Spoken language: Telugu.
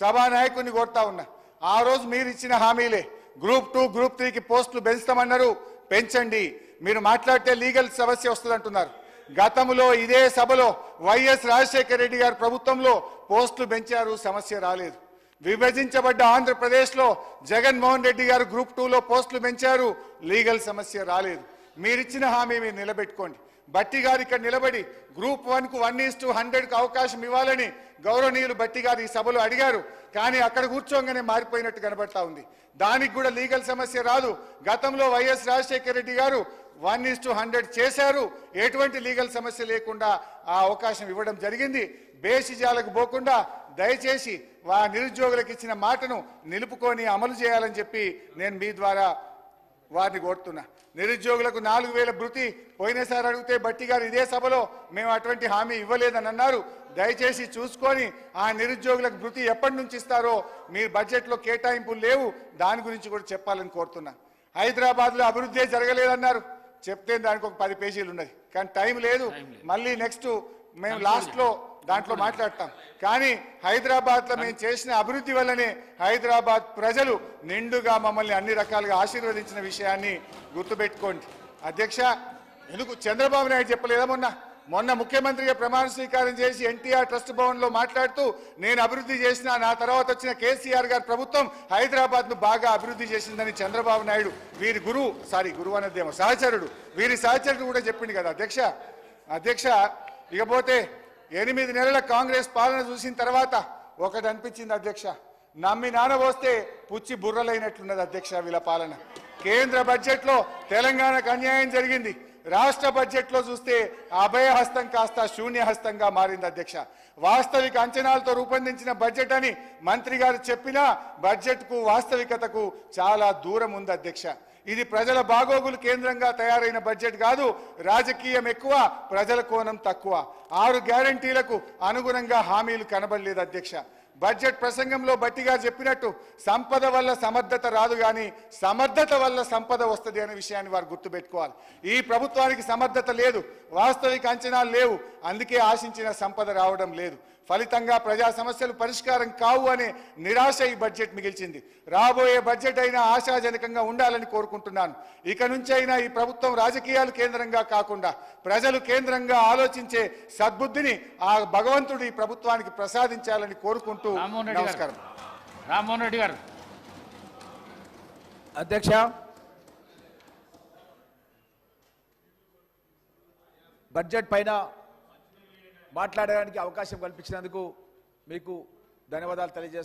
సభానాయకుడిని కోరుతా ఉన్నా. ఆ రోజు మీరు ఇచ్చిన హామీలే. గ్రూప్ టూ గ్రూప్ త్రీకి పోస్టులు పెంచుతామన్నారు. పెంచండి. మీరు మాట్లాడితే లీగల్ సమస్య వస్తుంది అంటున్నారు గతంలో ఇదే సభలో వైఎస్ రాజశేఖర రెడ్డి గారి ప్రభుత్వంలో పోస్టులు పెంచారు. సమస్య రాలేదు. విభజించబడ్డ ఆంధ్రప్రదేశ్లో జగన్మోహన్ రెడ్డి గారు గ్రూప్ టూలో పోస్టులు పెంచారు. లీగల్ సమస్య రాలేదు. మీరిచ్చిన హామీ మీరు నిలబెట్టుకోండి. బట్టి గారు ఇక్కడ నిలబడి గ్రూప్ వన్కు వన్ ఈస్ టు హండ్రెడ్కు అవకాశం ఇవ్వాలని గౌరవనీయులు బట్టి గారు ఈ సభలో అడిగారు. కానీ అక్కడ కూర్చోగానే మారిపోయినట్టు కనబడతా ఉంది. దానికి కూడా లీగల్ సమస్య రాదు. గతంలో వైఎస్ రాజశేఖర రెడ్డి గారు వన్ ఈస్ టు హండ్రెడ్ చేశారు. ఎటువంటి లీగల్ సమస్య లేకుండా ఆ అవకాశం ఇవ్వడం జరిగింది. బేసిజాలకు పోకుండా దయచేసి వా నిరుద్యోగులకు ఇచ్చిన మాటను నిలుపుకొని అమలు చేయాలని చెప్పి నేను మీ ద్వారా వారిని కోరుతున్నా. నిరుద్యోగులకు నాలుగు వేల భృతి పోయినసారి అడిగితే బట్టి గారు ఇదే సభలో మేము అటువంటి హామీ ఇవ్వలేదని అన్నారు. దయచేసి చూసుకొని ఆ నిరుద్యోగులకు భృతి ఎప్పటి నుంచి ఇస్తారో మీరు బడ్జెట్లో కేటాయింపులు లేవు. దాని గురించి కూడా చెప్పాలని కోరుతున్నా. హైదరాబాద్లో అభివృద్ధి జరగలేదన్నారు. చెప్తే దానికి ఒక పది పేజీలు ఉన్నది. కానీ టైం లేదు. మళ్ళీ నెక్స్ట్ మేము లాస్ట్లో దాంట్లో మాట్లాడతాం. కానీ హైదరాబాద్లో మేము చేసిన అభివృద్ధి వల్లనే హైదరాబాద్ ప్రజలు నిండుగా మమ్మల్ని అన్ని రకాలుగా ఆశీర్వదించిన విషయాన్ని గుర్తుపెట్టుకోండి. అధ్యక్ష ఎందుకు చంద్రబాబు నాయుడు చెప్పలేదా మొన్న? మొన్న ముఖ్యమంత్రిగా ప్రమాణ స్వీకారం చేసి ఎన్టీఆర్ ట్రస్ట్ భవన్లో మాట్లాడుతూ నేను అభివృద్ధి చేసిన నా తర్వాత వచ్చిన కేసీఆర్ గారి ప్రభుత్వం హైదరాబాద్ను బాగా అభివృద్ధి చేసిందని చంద్రబాబు నాయుడు వీరి గురువు సారీ గురువు అన్నదేమో సహచరుడు వీరి సహచరుడు కూడా చెప్పింది కదా అధ్యక్ష. అధ్యక్ష ఇకపోతే ఎనిమిది నెలల కాంగ్రెస్ పాలన చూసిన తర్వాత ఒకటి అనిపించింది అధ్యక్ష. నమ్మి నానబోస్తే పుచ్చి బుర్రలైనట్లున్నది అధ్యక్ష వీళ్ళ పాలన. కేంద్ర బడ్జెట్లో తెలంగాణకు అన్యాయం జరిగింది. రాష్ట్ర బడ్జెట్లో చూస్తే అభయ హస్తం కాస్త శూన్యహస్తంగా మారింది అధ్యక్ష. వాస్తవిక అంచనాలతో రూపొందించిన బడ్జెట్ అని మంత్రి గారు చెప్పినా బడ్జెట్కు వాస్తవికతకు చాలా దూరం ఉంది అధ్యక్ష. ఇది ప్రజల బాగోగులు కేంద్రంగా తయారైన బడ్జెట్ కాదు రాజకీయం ఎక్కువ ప్రజల కోణం తక్కువ. ఆరు గ్యారంటీలకు అనుగుణంగా హామీలు కనబడలేదు అధ్యక్ష. బడ్జెట్ ప్రసంగంలో బట్టిగా చెప్పినట్టు సంపద వల్ల సమర్థత రాదు కానీ సమర్థత వల్ల సంపద వస్తుంది అనే విషయాన్ని వారు గుర్తుపెట్టుకోవాలి. ఈ ప్రభుత్వానికి సమర్థత లేదు వాస్తవిక అంచనాలు లేవు అందుకే ఆశించిన సంపద రావడం లేదు. ఫలితంగా ప్రజా సమస్యలు పరిష్కారం కావు అనే నిరాశ ఈ బడ్జెట్ మిగిల్చింది. రాబోయే బడ్జెట్ అయినా ఆశాజనకంగా ఉండాలని కోరుకుంటున్నాను. ఇక నుంచి అయినా ఈ ప్రభుత్వం రాజకీయాలు కేంద్రంగా కాకుండా ప్రజలు కేంద్రంగా ఆలోచించే సద్బుద్ధిని ఆ భగవంతుడు ఈ ప్రభుత్వానికి ప్రసాదించాలని కోరుకుంటూ రామ్మోహన్ రెడ్డి గారు. నమస్కారం. రామ్మోహన్ రెడ్డి గారు. అధ్యక్ష. బడ్జెట్ పైన మాట్లాడడానికి అవకాశం కల్పించినందుకు మీకు ధన్యవాదాలు తెలియజేస్తున్నాను